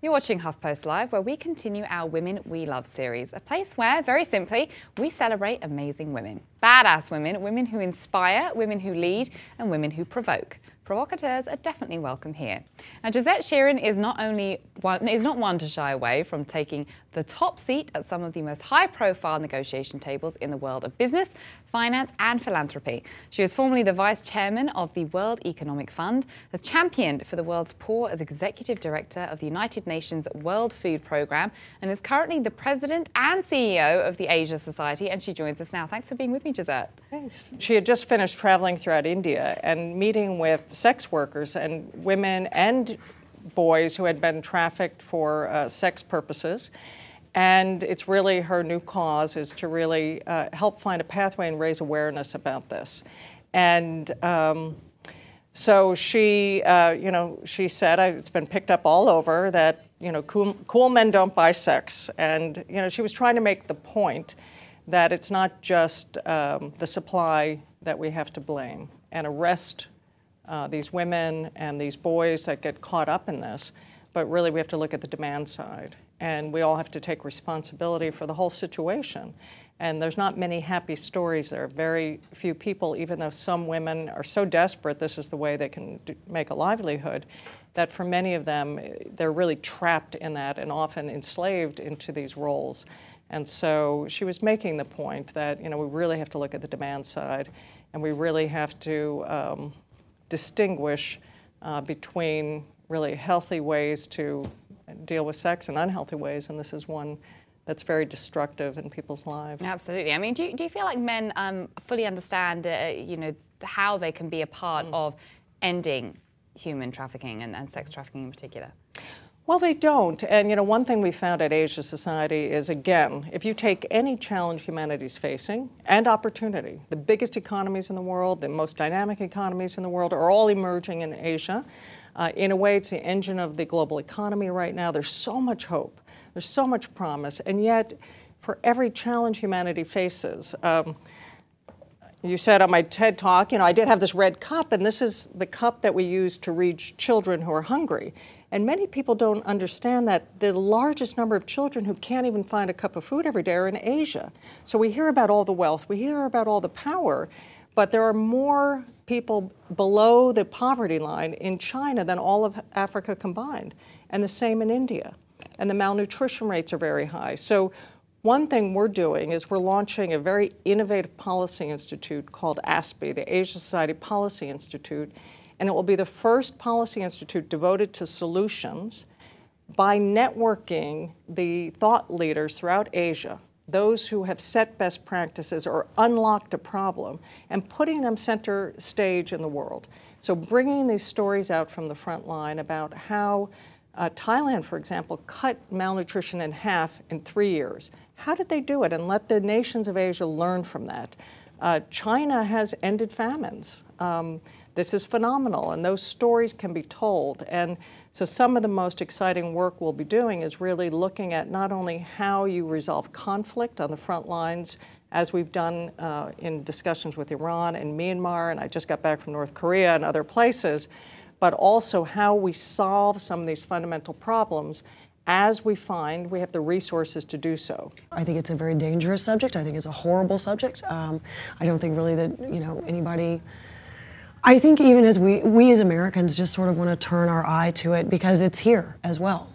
You're watching HuffPost Live, where we continue our Women We Love series, a place where, very simply, we celebrate amazing women. Badass women, women who inspire, women who lead, and women who provoke provocateurs are definitely welcome here. Now, Josette Sheeran is not only one, is not one to shy away from taking the top seat at some of the most high-profile negotiation tables in the world of business, finance, and philanthropy. She was formerly the vice chairman of the World Economic Fund, has championed for the world's poor as executive director of the United Nations World Food Programme, and is currently the president and CEO of the Asia Society. And she joins us now. Thanks for being with me, Josette. Thanks. She had just finished traveling throughout India and meeting with sex workers and women and boys who had been trafficked for uh, sex purposes. And it's really her new cause is to really uh, help find a pathway and raise awareness about this. And um, so she, uh, you know, she said, it's been picked up all over that, you know, cool, cool men don't buy sex. And, you know, she was trying to make the point that it's not just um, the supply that we have to blame and arrest uh, these women and these boys that get caught up in this, but really we have to look at the demand side. And we all have to take responsibility for the whole situation. And there's not many happy stories. There are very few people, even though some women are so desperate, this is the way they can do, make a livelihood, that for many of them, they're really trapped in that and often enslaved into these roles. And so she was making the point that, you know, we really have to look at the demand side and we really have to um, distinguish uh, between really healthy ways to deal with sex and unhealthy ways, and this is one that's very destructive in people's lives. Absolutely. I mean, do you, do you feel like men um, fully understand, uh, you know, how they can be a part mm. of ending human trafficking and, and sex trafficking in particular? Well, they don't. And you know, one thing we found at Asia Society is again, if you take any challenge humanity's facing and opportunity, the biggest economies in the world, the most dynamic economies in the world are all emerging in Asia. Uh, in a way, it's the engine of the global economy right now. There's so much hope, there's so much promise, and yet, for every challenge humanity faces, um, you said on my TED talk, you know, I did have this red cup, and this is the cup that we use to reach children who are hungry. And many people don't understand that the largest number of children who can't even find a cup of food every day are in Asia. So we hear about all the wealth, we hear about all the power, but there are more people below the poverty line in China than all of Africa combined, and the same in India. And the malnutrition rates are very high. So one thing we're doing is we're launching a very innovative policy institute called ASPI, the Asia Society Policy Institute, and it will be the first policy institute devoted to solutions by networking the thought leaders throughout Asia, those who have set best practices or unlocked a problem, and putting them center stage in the world. So bringing these stories out from the front line about how uh, Thailand, for example, cut malnutrition in half in three years. How did they do it? And let the nations of Asia learn from that. Uh, China has ended famines. Um, this is phenomenal, and those stories can be told. And so some of the most exciting work we'll be doing is really looking at not only how you resolve conflict on the front lines, as we've done uh, in discussions with Iran and Myanmar, and I just got back from North Korea and other places, but also how we solve some of these fundamental problems as we find we have the resources to do so. I think it's a very dangerous subject. I think it's a horrible subject. Um, I don't think really that you know anybody I think even as we, we as Americans just sort of want to turn our eye to it because it's here as well.